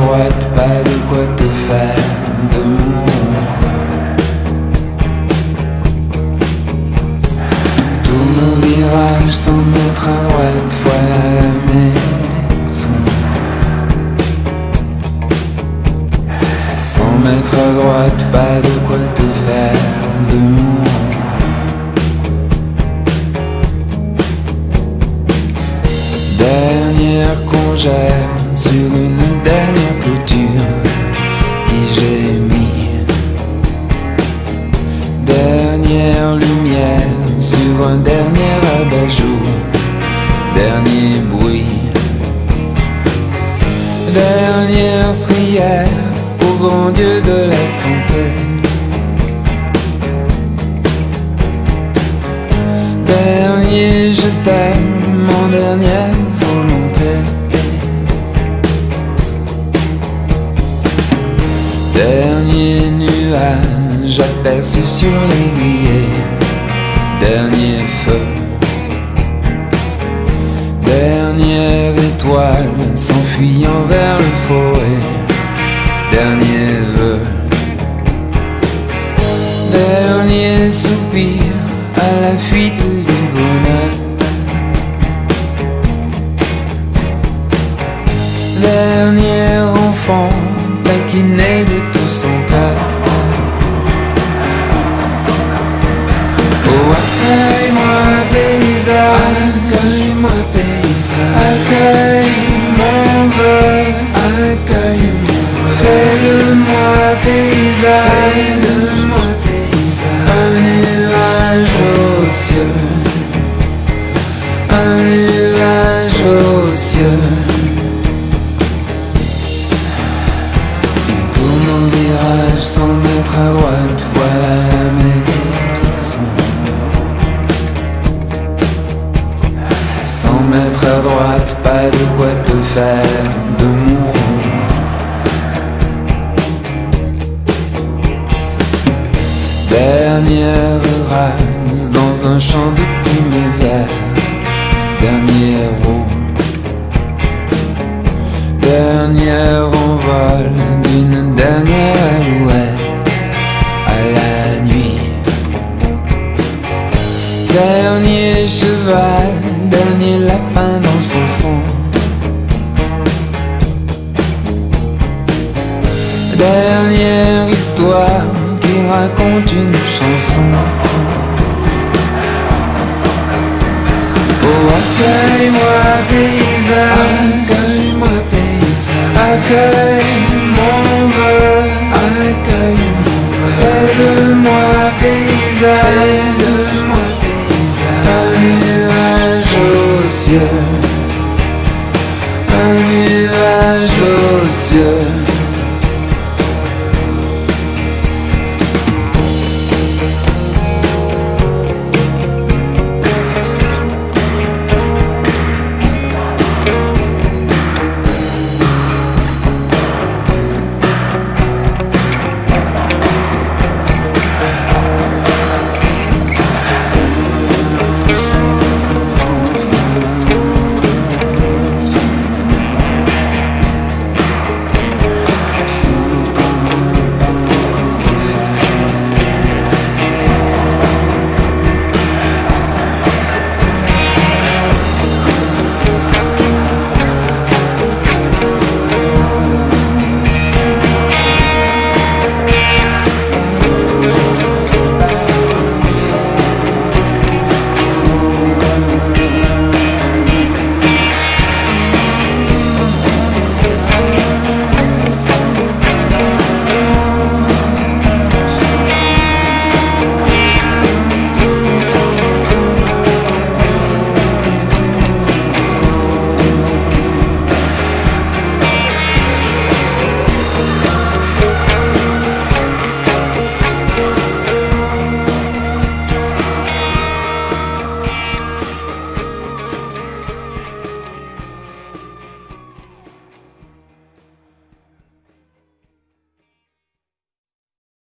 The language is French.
droite, pas de quoi te faire de mots. Tous nos virages sans mettre à droite, voilà la maison. Sans mettre à droite, pas de quoi te faire de mots. Dernière congère sur une dernière clôture qui j'ai mis. Dernière lumière sur un dernier abat-jour. Dernier bruit. Dernière prière au grand Dieu de la santé. Dernier je t'aime, mon dernière Dernier nuage aperçu sur l'aiguille. Dernier feu. Dernière étoile s'enfuyant vers le forêt. Dernier vœu. Dernier soupir à la fuite du bonheur. Dernier enfant taquiné de tout voilà la maison. Sans mettre à droite, pas de quoi te faire de mourant. Dernière rase dans un champ de primavera. Dernière roue. Dernier envol d'une dernière cheval, dernier lapin dans son sang. Dernière histoire qui raconte une chanson. Oh, accueille-moi, paysage, accueille-moi, paysage, accueille mon vœu, accueille-moi, fais de moi paysage, fais de moi un nuage aux cieux.